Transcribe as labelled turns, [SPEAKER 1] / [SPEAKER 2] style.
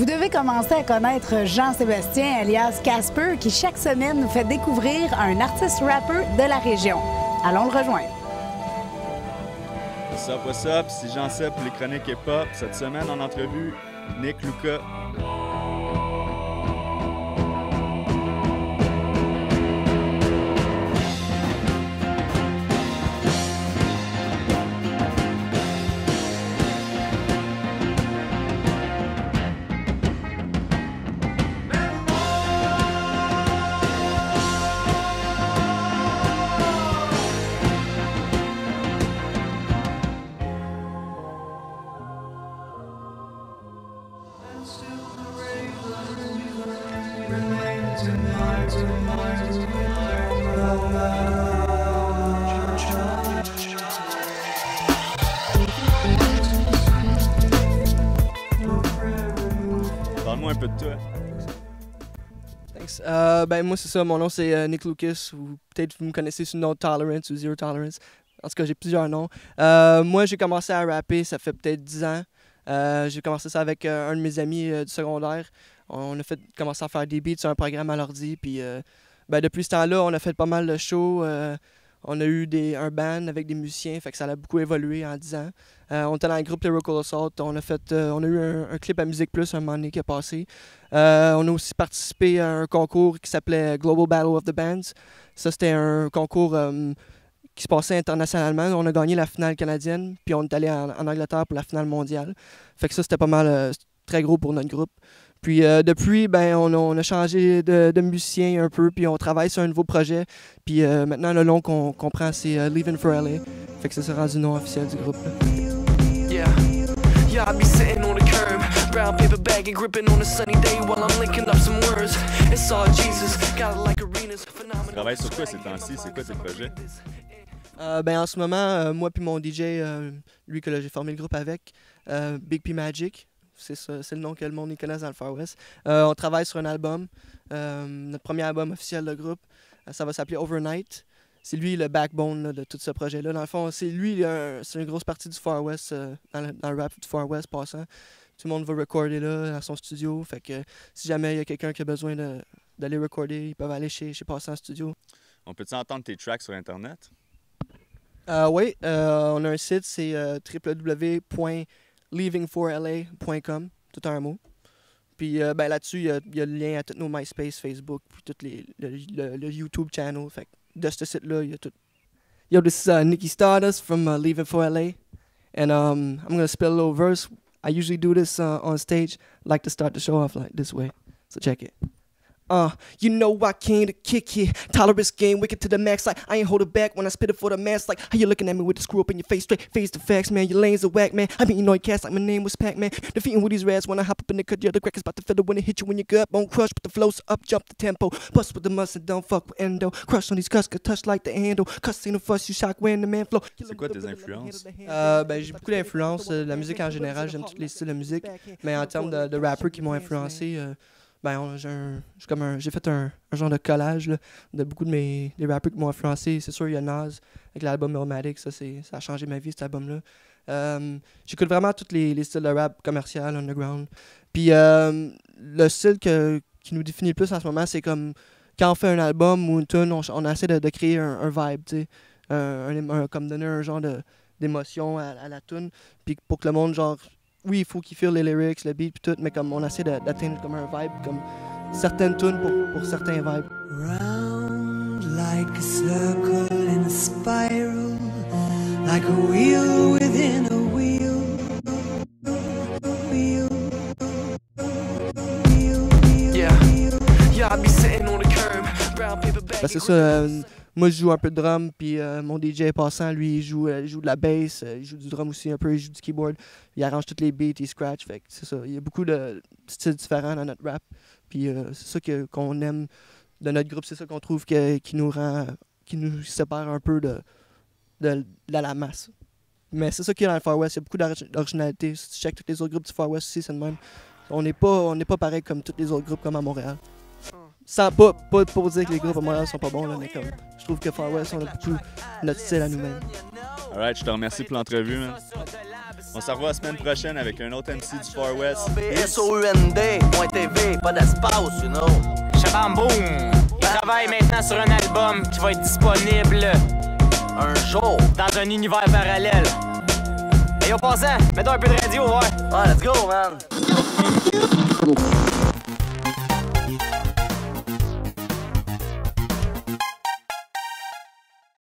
[SPEAKER 1] Vous devez commencer à connaître Jean-Sébastien alias Casper qui chaque semaine nous fait découvrir un artiste rappeur de la région. Allons le rejoindre.
[SPEAKER 2] What's up, what's up? C'est Jean-Seb pour les chroniques hip-hop. Cette semaine, en entrevue, Nick Luca. Parle-moi un peu de toi.
[SPEAKER 3] Thanks. Euh, ben, moi, c'est ça. Mon nom, c'est euh, Nick Lucas, ou peut-être vous me connaissez sous le Tolerance ou Zero Tolerance. En tout cas, j'ai plusieurs noms. Euh, moi, j'ai commencé à rapper, ça fait peut-être 10 ans. J'ai commencé ça avec un de mes amis du secondaire. On a fait commencé à faire des beats sur un programme à l'ordi. Puis, euh, ben, depuis ce temps-là, on a fait pas mal de shows. euh, on a eu un band avec des musiciens, fait que ça a beaucoup évolué en 10 ans. Euh, on était dans le groupe Lyrical Assault. On a, fait, on a eu un, clip à Musique Plus un moment donné qui a passé. On a aussi participé à un concours qui s'appelait Global Battle of the Bands. Ça, c'était un concours qui se passait internationalement. On a gagné la finale canadienne, puis on est allé en, en Angleterre pour la finale mondiale. Fait que ça, c'était pas mal très gros pour notre groupe. Puis euh, depuis, ben, on, a, on a changé de, de musicien un peu, puis on travaille sur un nouveau projet. Puis euh, maintenant, le nom qu'on prend, c'est euh, Leaving for LA. Fait que ça sera du nom officiel du groupe.
[SPEAKER 4] Yeah. Yeah, I be sitting on the curb, brown paper bag and gripping on a sunny day while I'm linking up some words. It's all Jesus, got it like arenas,
[SPEAKER 2] Tu
[SPEAKER 4] phenomenal.
[SPEAKER 2] travailles sur quoi ces temps-ci? C'est quoi tes projets?
[SPEAKER 3] Euh, ben, en ce moment, euh, moi puis mon DJ, euh, lui que j'ai formé le groupe avec, euh, Big P Magic, c'est le nom que le monde connaît dans le Far West. Euh, on travaille sur un album, euh, notre premier album officiel de groupe. Euh, ça va s'appeler Overnight. C'est lui le backbone là, de tout ce projet-là. Dans le fond, c'est lui, c'est une grosse partie du Far West, euh, dans, le, dans le rap du Far West passant. Tout le monde va recorder là, dans son studio. Fait que si jamais il y a quelqu'un qui a besoin d'aller recorder, ils peuvent aller chez, chez Passant Studio.
[SPEAKER 2] On peut-tu entendre tes tracks sur Internet?
[SPEAKER 3] Oui, on a un site, c'est euh, www.leaving4la.com, tout un mot. Puis euh, ben, là-dessus, il y y a le lien à tous nos MySpace, Facebook, puis tout les, le, le- le YouTube channel. Fait de ce site-là, il y a tout. Yo, this is uh, Nikki Stardust from uh, Leaving for LA. And um, I'm going to spit a little verse. I usually do this uh, on stage. like to start the show off like this way. So check it. Uh, you know I came to kick here. Tolerance game, wicked to the max. Like I ain't hold it back when I spit it for the mass. Like how you looking at me with the screw up in your face, straight face the facts, man. Your lanes are whack, man. I mean, you know you cast like my name was Pac Man. Defeating with these rats when I hop up in the cut. Yeah, the crackers about to fill it when it hit you when you gut. Won't crush, but the flows up, jump the tempo. Bust with the mustard, don't fuck with endo. Crush on these cuss, get touch like the handle. Cuss ain't no fuss, you shock when the man flow.
[SPEAKER 2] C'est quoi tes influences?
[SPEAKER 3] Euh, ben, j'ai beaucoup d'influence. euh, la musique en général, j'aime tous les styles de musique. Mais en termes de, de rappeurs qui m'ont influencé, euh, ben, j'ai fait un, un genre de collage là, de beaucoup de mes des rappeurs qui m'ont influencé. C'est sûr, il y a Nas avec l'album Nomadic, ça, ça a changé ma vie, cet album-là. Euh, J'écoute vraiment tous les, les styles de rap commercial, underground. Puis euh, le style que, qui nous définit le plus en ce moment, c'est comme quand on fait un album ou une tune, on, essaie de, créer un, vibe, tu sais. Un, comme donner un genre d'émotion à, à la tune puis pour que le monde genre oui il faut qu'il feel les lyrics le beat tout mais comme on essaie d'atteindre comme un vibe comme certaines tunes pour, pour certains vibes.
[SPEAKER 5] Round like a circle in a spiral, like a wheel within a
[SPEAKER 3] Ben, c'est ça euh, moi je joue un peu de drum puis euh, mon DJ passant lui il joue euh, il joue de la bass il joue du drum aussi un peu il joue du keyboard. Il arrange toutes les beats il scratch fait c'est ça. Il y a beaucoup de styles différents dans notre rap puis c'est ça que qu'on aime de notre groupe c'est ça qu'on trouve que, qui nous rend qui nous sépare un peu de de, de la masse. Mais c'est ça qu'il y a dans le Far West il y a beaucoup d'ori- d'originalité. Si tu checkes tous les autres groupes du Far West aussi c'est le même. On n'est pas on n'est pas pareil comme tous les autres groupes comme à Montréal sans pas, pas pour dire que les groupes à Montréal sont pas bons, là, mais comme je trouve que Far West, on a beaucoup notre style à nous-mêmes.
[SPEAKER 2] Alright, je te remercie pour l'entrevue, man. On se revoit la semaine prochaine avec un autre MC du Far West.
[SPEAKER 6] S-O-U-N-D.tv, pas d'espace, you know.
[SPEAKER 7] Shabam boom! Il travaille maintenant sur un album qui va être disponible
[SPEAKER 6] Un jour.
[SPEAKER 7] dans un univers parallèle. Et au passant, mettons un peu de radio, ouais.
[SPEAKER 6] Ouais, let's go, man.